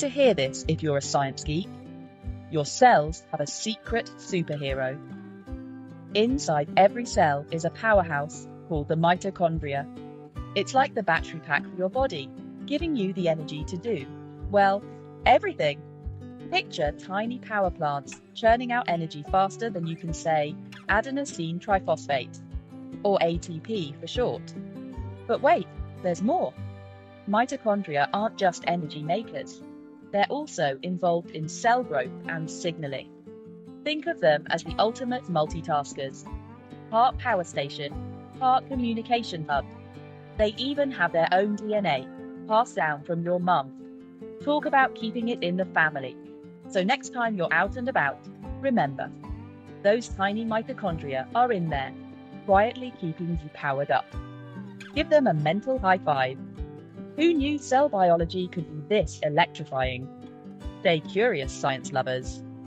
To hear this if you're a science geek. Your cells have a secret superhero. Inside every cell is a powerhouse called the mitochondria. It's like the battery pack for your body, giving you the energy to do, well, everything. Picture tiny power plants churning out energy faster than you can say adenosine triphosphate, or ATP for short. But wait, there's more. Mitochondria aren't just energy makers, they're also involved in cell growth and signaling. Think of them as the ultimate multitaskers part power station, part communication hub. They even have their own DNA, passed down from your mum. Talk about keeping it in the family. So next time you're out and about, remember, those tiny mitochondria are in there, quietly keeping you powered up. Give them a mental high five. Who knew cell biology could be this electrifying? Stay curious, science lovers.